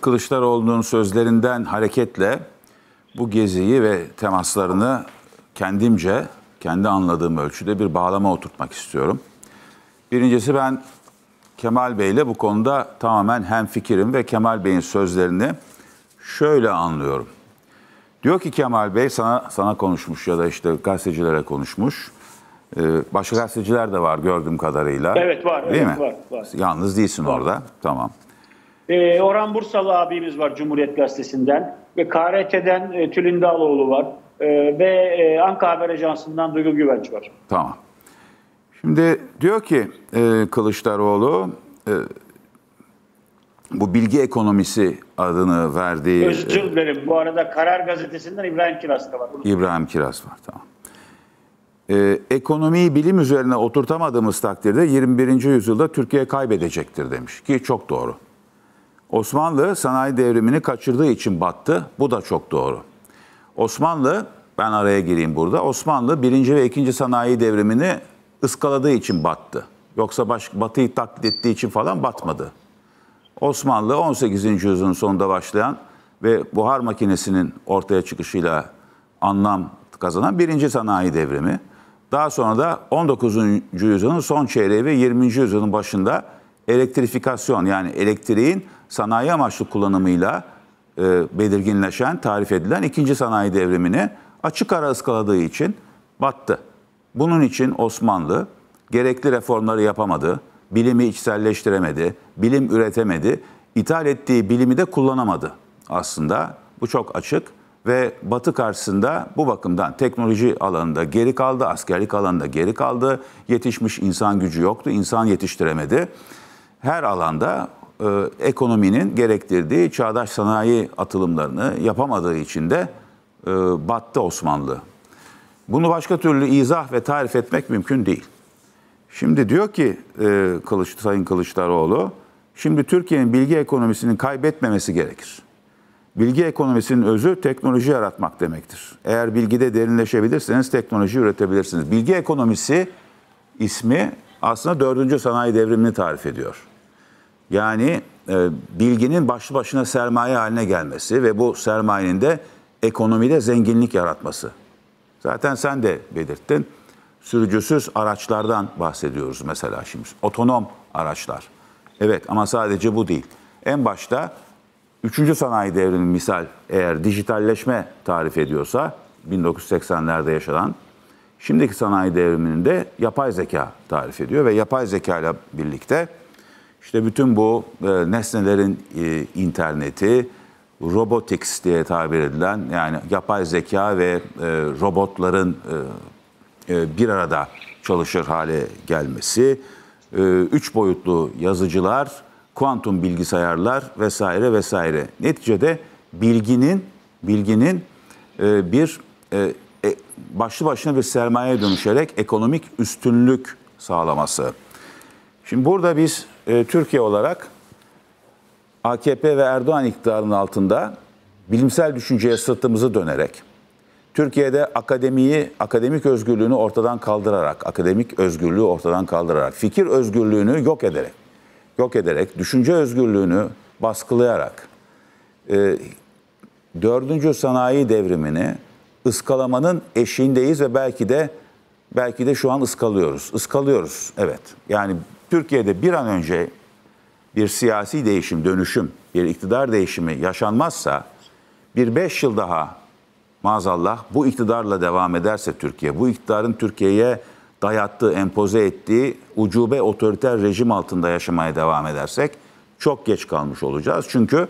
Kılıçdaroğlu'nun sözlerinden hareketle bu geziyi ve temaslarını kendimce, kendi anladığım ölçüde bir bağlama oturtmak istiyorum. Birincisi ben Kemal Bey'le bu konuda tamamen hemfikirim ve Kemal Bey'in sözlerini şöyle anlıyorum. Diyor ki Kemal Bey sana sana konuşmuş ya da işte gazetecilere konuşmuş. Ee, başka gazeteciler de var gördüğüm kadarıyla. Evet var. Değil evet, mi? Var, var. Yalnız değilsin orada. Tamam. Ee, Orhan Bursalı abimiz var Cumhuriyet Gazetesi'nden. Ve KRT'den e, Tülin Dağlıoğlu var. Ee, ve e, Anka Haber Ajansı'ndan Duygu Güvenç var. Tamam. Şimdi diyor ki e, Kılıçdaroğlu e, bu bilgi ekonomisi adını verdiği Özür dilerim. Bu arada Karar Gazetesi'nden İbrahim Kiraz da var. İbrahim Kiraz var. Tamam. E, ekonomiyi bilim üzerine oturtamadığımız takdirde 21. yüzyılda Türkiye kaybedecektir demiş ki çok doğru. Osmanlı sanayi devrimini kaçırdığı için battı. Bu da çok doğru. Osmanlı, ben araya gireyim burada. Osmanlı birinci ve ikinci sanayi devrimini ıskaladığı için battı. Yoksa baş, Batı'yı taklit ettiği için falan batmadı. Osmanlı 18. yüzyılın sonunda başlayan ve buhar makinesinin ortaya çıkışıyla anlam kazanan birinci sanayi devrimi. Daha sonra da 19. yüzyılın son çeyreği ve 20. yüzyılın başında elektrifikasyon yani elektriğin sanayi amaçlı kullanımıyla e, belirginleşen, tarif edilen ikinci sanayi devrimini açık ara ıskaladığı için battı. Bunun için Osmanlı gerekli reformları yapamadı, bilimi içselleştiremedi, bilim üretemedi, ithal ettiği bilimi de kullanamadı aslında. Bu çok açık ve Batı karşısında bu bakımdan teknoloji alanında geri kaldı, askerlik alanında geri kaldı, yetişmiş insan gücü yoktu, insan yetiştiremedi. Her alanda e, ekonominin gerektirdiği çağdaş sanayi atılımlarını yapamadığı için de e, battı Osmanlı. Bunu başka türlü izah ve tarif etmek mümkün değil. Şimdi diyor ki e, Kılıç, Sayın Kılıçdaroğlu, şimdi Türkiye'nin bilgi ekonomisinin kaybetmemesi gerekir. Bilgi ekonomisinin özü teknoloji yaratmak demektir. Eğer bilgide derinleşebilirseniz teknoloji üretebilirsiniz. Bilgi ekonomisi ismi aslında dördüncü sanayi devrimini tarif ediyor. Yani e, bilginin başlı başına sermaye haline gelmesi ve bu sermayenin de ekonomide zenginlik yaratması. Zaten sen de belirttin. Sürücüsüz araçlardan bahsediyoruz mesela şimdi. Otonom araçlar. Evet ama sadece bu değil. En başta 3. sanayi devrimi misal eğer dijitalleşme tarif ediyorsa 1980'lerde yaşanan şimdiki sanayi devriminin de yapay zeka tarif ediyor ve yapay zeka ile birlikte işte bütün bu e, nesnelerin e, interneti, robotics diye tabir edilen yani yapay zeka ve e, robotların e, e, bir arada çalışır hale gelmesi, e, üç boyutlu yazıcılar, kuantum bilgisayarlar vesaire vesaire. Neticede bilginin bilginin e, bir e, e, başlı başına bir sermaye dönüşerek ekonomik üstünlük sağlaması. Şimdi burada biz e, Türkiye olarak AKP ve Erdoğan iktidarının altında bilimsel düşünceye sırtımızı dönerek, Türkiye'de akademiyi, akademik özgürlüğünü ortadan kaldırarak, akademik özgürlüğü ortadan kaldırarak, fikir özgürlüğünü yok ederek, yok ederek, düşünce özgürlüğünü baskılayarak, e, dördüncü sanayi devrimini ıskalamanın eşiğindeyiz ve belki de belki de şu an ıskalıyoruz. Iskalıyoruz, evet. Yani Türkiye'de bir an önce bir siyasi değişim, dönüşüm, bir iktidar değişimi yaşanmazsa bir beş yıl daha maazallah bu iktidarla devam ederse Türkiye, bu iktidarın Türkiye'ye dayattığı, empoze ettiği ucube otoriter rejim altında yaşamaya devam edersek çok geç kalmış olacağız. Çünkü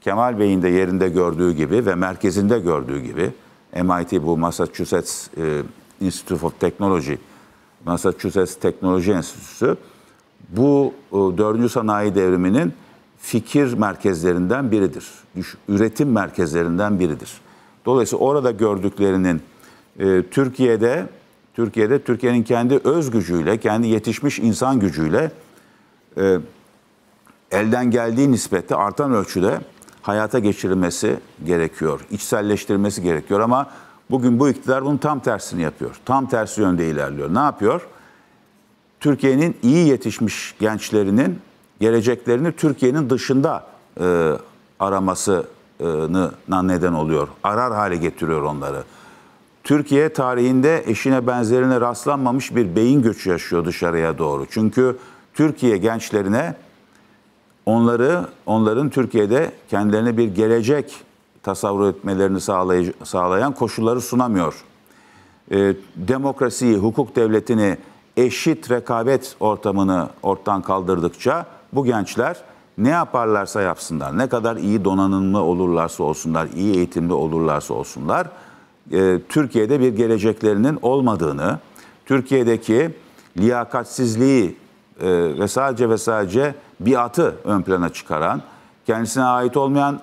Kemal Bey'in de yerinde gördüğü gibi ve merkezinde gördüğü gibi MIT bu Massachusetts e, Institute of Technology, Massachusetts Teknoloji Enstitüsü bu e, dördüncü sanayi devriminin fikir merkezlerinden biridir. Üretim merkezlerinden biridir. Dolayısıyla orada gördüklerinin e, Türkiye'de Türkiye'de Türkiye'nin kendi öz gücüyle, kendi yetişmiş insan gücüyle e, elden geldiği nispette artan ölçüde hayata geçirilmesi gerekiyor. içselleştirilmesi gerekiyor ama bugün bu iktidar bunun tam tersini yapıyor. Tam tersi yönde ilerliyor. Ne yapıyor? Türkiye'nin iyi yetişmiş gençlerinin geleceklerini Türkiye'nin dışında e, aramasına neden oluyor. Arar hale getiriyor onları. Türkiye tarihinde eşine benzerine rastlanmamış bir beyin göçü yaşıyor dışarıya doğru. Çünkü Türkiye gençlerine onları onların Türkiye'de kendilerine bir gelecek tasavvur etmelerini sağlayan koşulları sunamıyor. E, demokrasiyi, hukuk devletini, eşit rekabet ortamını ortadan kaldırdıkça bu gençler ne yaparlarsa yapsınlar, ne kadar iyi donanımlı olurlarsa olsunlar, iyi eğitimli olurlarsa olsunlar, e, Türkiye'de bir geleceklerinin olmadığını, Türkiye'deki liyakatsizliği e, ve sadece ve sadece biatı ön plana çıkaran, kendisine ait olmayan,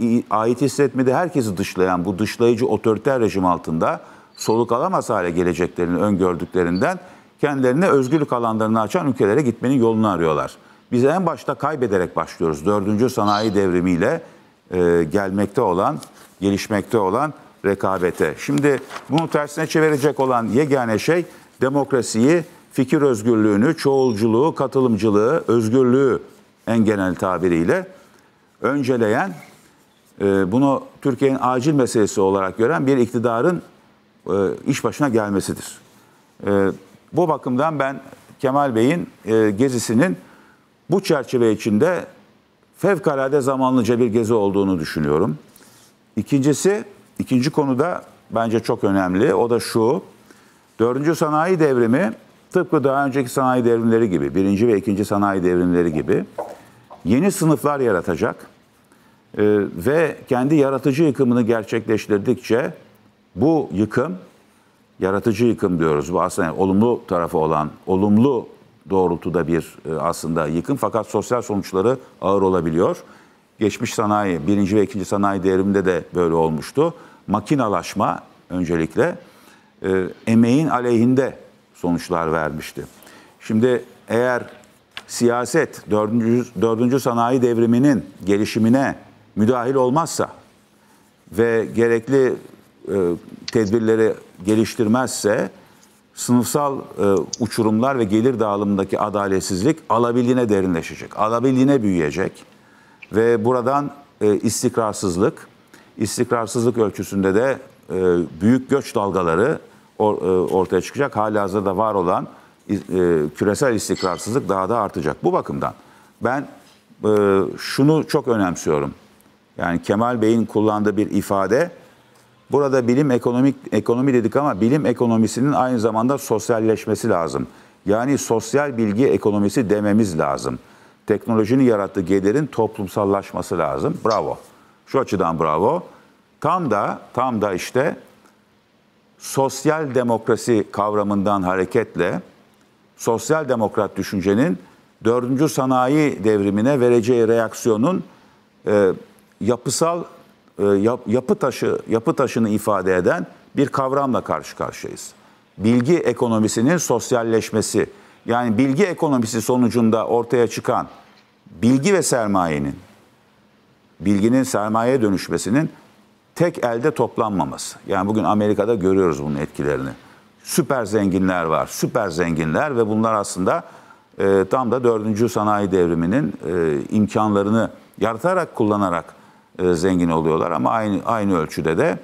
e, ait hissetmede herkesi dışlayan bu dışlayıcı otoriter rejim altında soluk alamaz hale geleceklerini öngördüklerinden kendilerine özgürlük alanlarını açan ülkelere gitmenin yolunu arıyorlar. Biz en başta kaybederek başlıyoruz. Dördüncü sanayi devrimiyle e, gelmekte olan, gelişmekte olan rekabete. Şimdi bunu tersine çevirecek olan yegane şey demokrasiyi, fikir özgürlüğünü, çoğulculuğu, katılımcılığı, özgürlüğü en genel tabiriyle önceleyen, e, bunu Türkiye'nin acil meselesi olarak gören bir iktidarın e, iş başına gelmesidir. E, bu bakımdan ben Kemal Bey'in gezisinin bu çerçeve içinde fevkalade zamanlıca bir gezi olduğunu düşünüyorum. İkincisi, ikinci konuda bence çok önemli. O da şu, dördüncü sanayi devrimi tıpkı daha önceki sanayi devrimleri gibi, birinci ve ikinci sanayi devrimleri gibi yeni sınıflar yaratacak ee, ve kendi yaratıcı yıkımını gerçekleştirdikçe bu yıkım, yaratıcı yıkım diyoruz. Bu aslında olumlu tarafı olan, olumlu doğrultuda bir e, aslında yıkım fakat sosyal sonuçları ağır olabiliyor. Geçmiş sanayi, birinci ve ikinci sanayi devriminde de böyle olmuştu. Makinalaşma öncelikle e, emeğin aleyhinde sonuçlar vermişti. Şimdi eğer siyaset dördüncü, dördüncü sanayi devriminin gelişimine müdahil olmazsa ve gerekli e, tedbirleri geliştirmezse sınıfsal e, uçurumlar ve gelir dağılımındaki adaletsizlik alabildiğine derinleşecek, alabildiğine büyüyecek ve buradan e, istikrarsızlık, istikrarsızlık ölçüsünde de e, büyük göç dalgaları or, e, ortaya çıkacak. Halihazırda var olan e, küresel istikrarsızlık daha da artacak. Bu bakımdan ben e, şunu çok önemsiyorum. Yani Kemal Bey'in kullandığı bir ifade Burada bilim ekonomik ekonomi dedik ama bilim ekonomisinin aynı zamanda sosyalleşmesi lazım. Yani sosyal bilgi ekonomisi dememiz lazım. Teknolojinin yarattığı gelirin toplumsallaşması lazım. Bravo. Şu açıdan bravo. Tam da tam da işte sosyal demokrasi kavramından hareketle sosyal demokrat düşüncenin dördüncü sanayi devrimine vereceği reaksiyonun e, yapısal e, yapı taşı yapı taşını ifade eden bir kavramla karşı karşıyayız. Bilgi ekonomisinin sosyalleşmesi yani bilgi ekonomisi sonucunda ortaya çıkan bilgi ve sermayenin bilginin sermayeye dönüşmesinin tek elde toplanmaması. Yani bugün Amerika'da görüyoruz bunun etkilerini. Süper zenginler var, süper zenginler ve bunlar aslında e, tam da dördüncü sanayi devriminin e, imkanlarını yaratarak, kullanarak e, zengin oluyorlar ama aynı aynı ölçüde de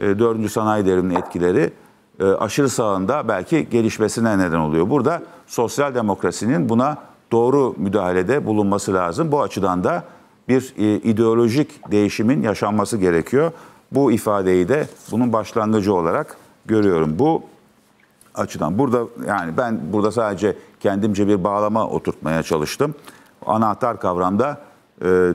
e, 4. sanayi devriminin etkileri e, aşırı sağında belki gelişmesine neden oluyor. Burada sosyal demokrasinin buna doğru müdahalede bulunması lazım. Bu açıdan da bir e, ideolojik değişimin yaşanması gerekiyor. Bu ifadeyi de bunun başlangıcı olarak görüyorum. Bu açıdan burada yani ben burada sadece kendimce bir bağlama oturtmaya çalıştım. Anahtar kavramda e,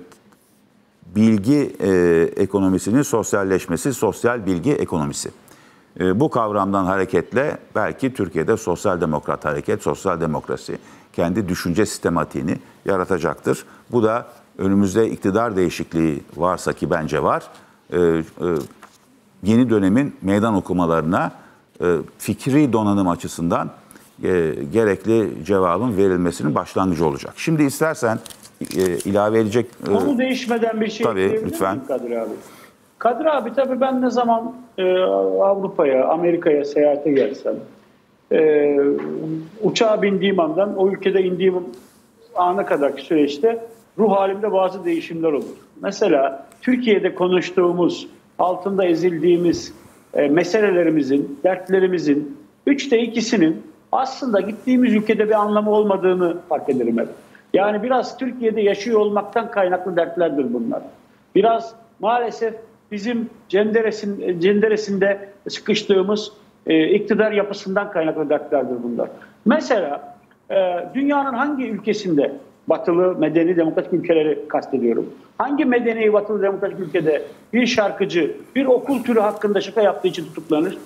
bilgi e, ekonomisinin sosyalleşmesi, sosyal bilgi ekonomisi. E, bu kavramdan hareketle belki Türkiye'de sosyal demokrat hareket, sosyal demokrasi kendi düşünce sistematiğini yaratacaktır. Bu da önümüzde iktidar değişikliği varsa ki bence var, e, e, yeni dönemin meydan okumalarına e, fikri donanım açısından e, gerekli cevabın verilmesinin başlangıcı olacak. Şimdi istersen e, ilave edecek... E, Konu değişmeden bir şey tabii, lütfen. Kadir abi? Kadir abi tabii ben ne zaman e, Avrupa'ya, Amerika'ya seyahate gelsem, e, uçağa bindiğim andan o ülkede indiğim ana kadarki süreçte ruh halimde bazı değişimler olur. Mesela Türkiye'de konuştuğumuz, altında ezildiğimiz e, meselelerimizin, dertlerimizin üçte ikisinin aslında gittiğimiz ülkede bir anlamı olmadığını fark ederim hep. Yani biraz Türkiye'de yaşıyor olmaktan kaynaklı dertlerdir bunlar. Biraz maalesef bizim cenderesin, cenderesinde sıkıştığımız e, iktidar yapısından kaynaklı dertlerdir bunlar. Mesela e, dünyanın hangi ülkesinde batılı medeni demokratik ülkeleri kastediyorum. Hangi medeni batılı demokratik ülkede bir şarkıcı bir okul türü hakkında şaka yaptığı için tutuklanır?